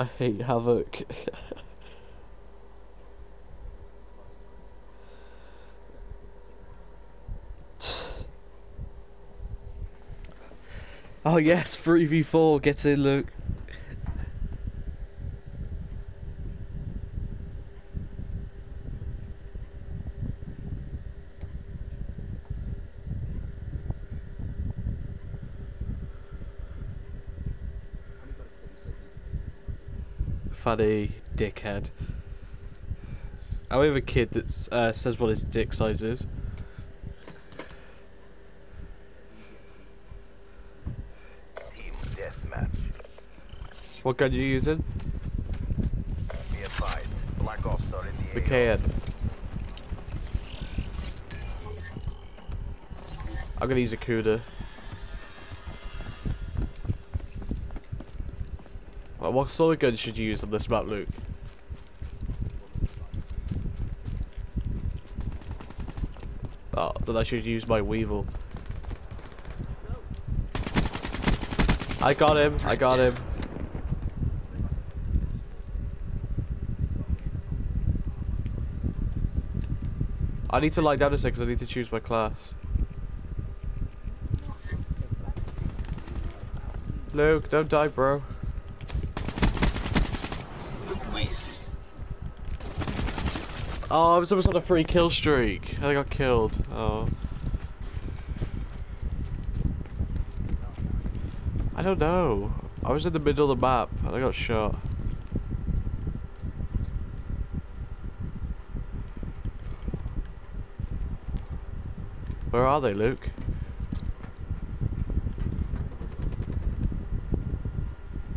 I hate Havoc. oh yes, 3v4, get in Luke. Funny dickhead. I have a kid that uh, says what his dick size is. Team deathmatch. What gun you using? Be advised. Black Ops are in the The. KN. I'm gonna use a Kuda. What sort of gun should you use on this map, Luke? Oh, then I should use my Weevil. I got him, I got him. I need to lie down a second because I need to choose my class. Luke, don't die, bro. Oh, I was almost on a free kill streak. I got killed. Oh. I don't know. I was in the middle of the map and I got shot. Where are they, Luke?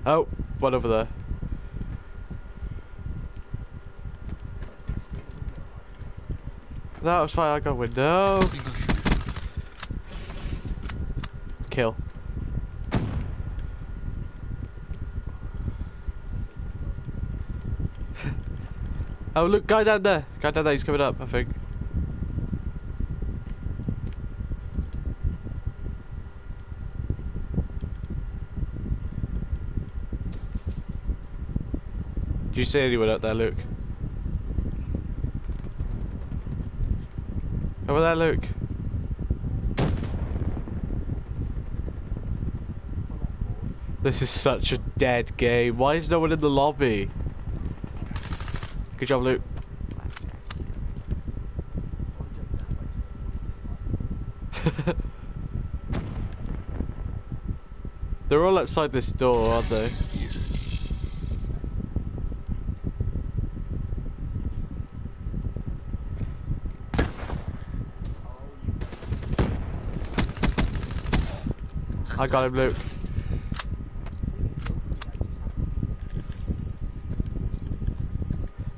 Oh, one over there. No, was fine. I got window. Kill. oh, look, guy down there. Guy down there. He's coming up. I think. Do you see anyone out there, Luke? Over there, Luke. This is such a dead game. Why is no one in the lobby? Good job, Luke. They're all outside this door, aren't they? I got him, Luke.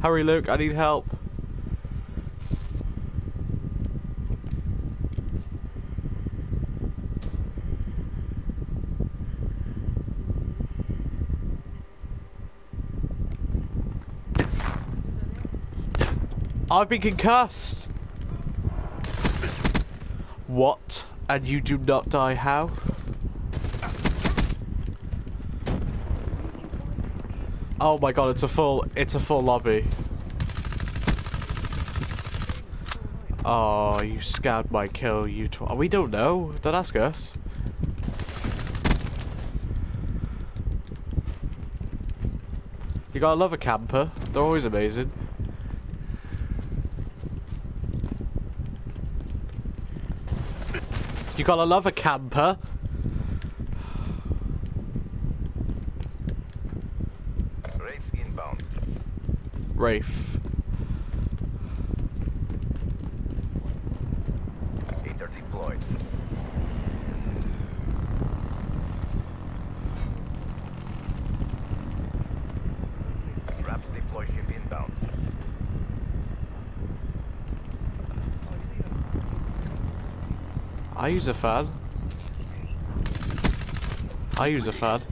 Hurry, Luke. I need help. I've been concussed. What? And you do not die how? Oh my god, it's a full, it's a full lobby. Oh, you scammed my kill, you tw- oh, We don't know. Don't ask us. You gotta love a camper. They're always amazing. You gotta love a camper. Wraith inbound. Rafe. Aether deployed. Traps deploy ship inbound. I use a fad. I use a fan.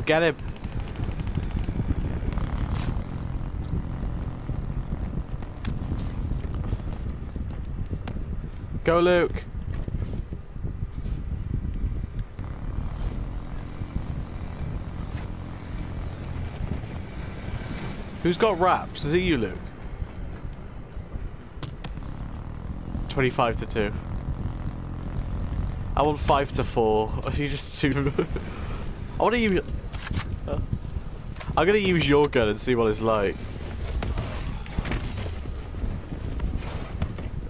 Get him. Go, Luke. Who's got wraps? Is it you, Luke? 25 to 2. I want 5 to 4. Are you just too... I want to even... I'm gonna use your gun and see what it's like.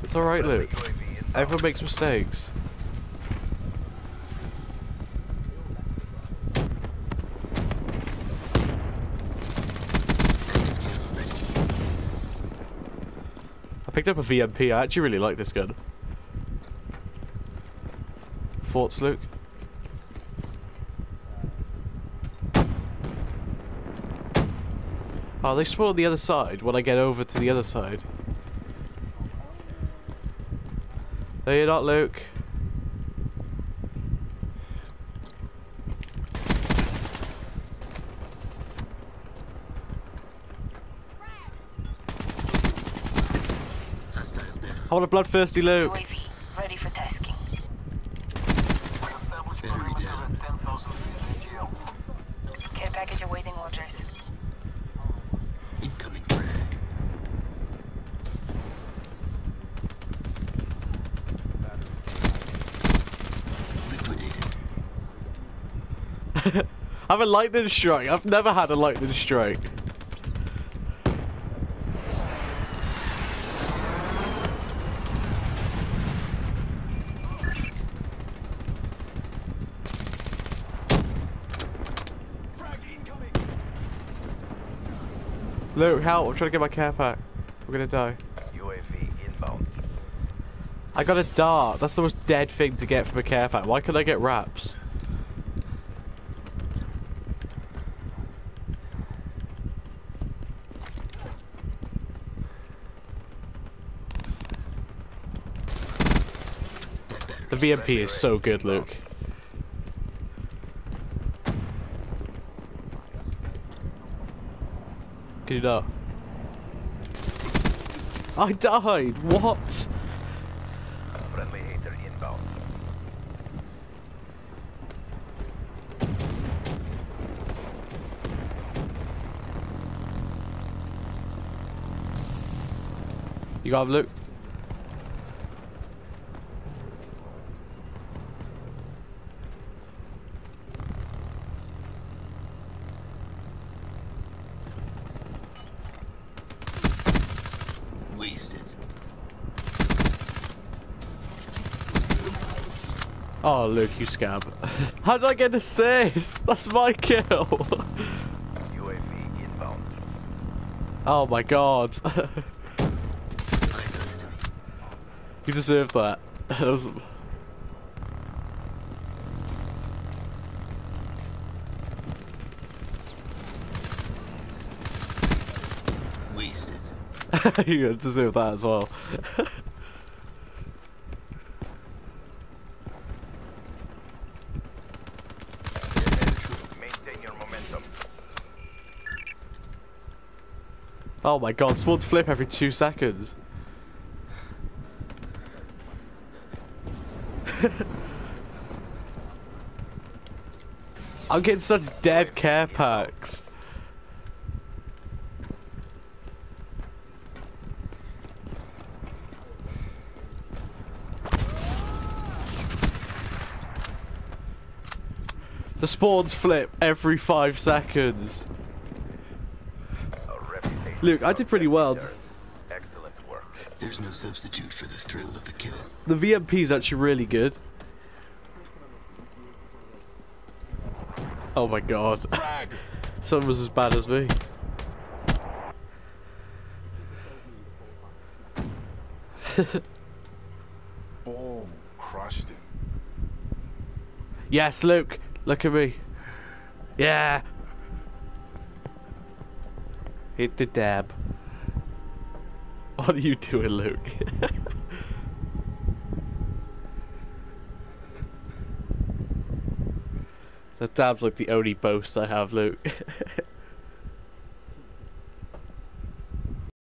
It's alright, Luke. Everyone makes mistakes. I picked up a VMP. I actually really like this gun. Thoughts, Luke? Oh, they spawn on the other side when I get over to the other side. No, you're not, Luke. Hostile down. I want a bloodthirsty Luke. have a lightning strike. I've never had a lightning strike. Luke, help! I'm trying to get my care pack. We're gonna die. UAV inbound. I got a dart. That's the most dead thing to get from a care pack. Why could I get wraps? The VMP is so good, Luke. Can you not? I died! What? Friendly HATR inbound. You got him, Luke? Wasted. Oh, look, you scab. How did I get assist? That's my kill. UAV inbound. oh my god. Eyes on enemy. you deserve that. that was... Wasted. you deserve that as well. Oh my god, spawns flip every two seconds. I'm getting such dead care packs. The spawns flip every five seconds. A reputation Luke, I did pretty well. Excellent work. There's no substitute for the thrill of the kill. The VMP is actually really good. Oh my god. Someone was as bad as me. Boom. Crushed him. Yes, Luke. Look at me. Yeah. Hit the dab. What are you doing, Luke? the dab's like the only boast I have, Luke.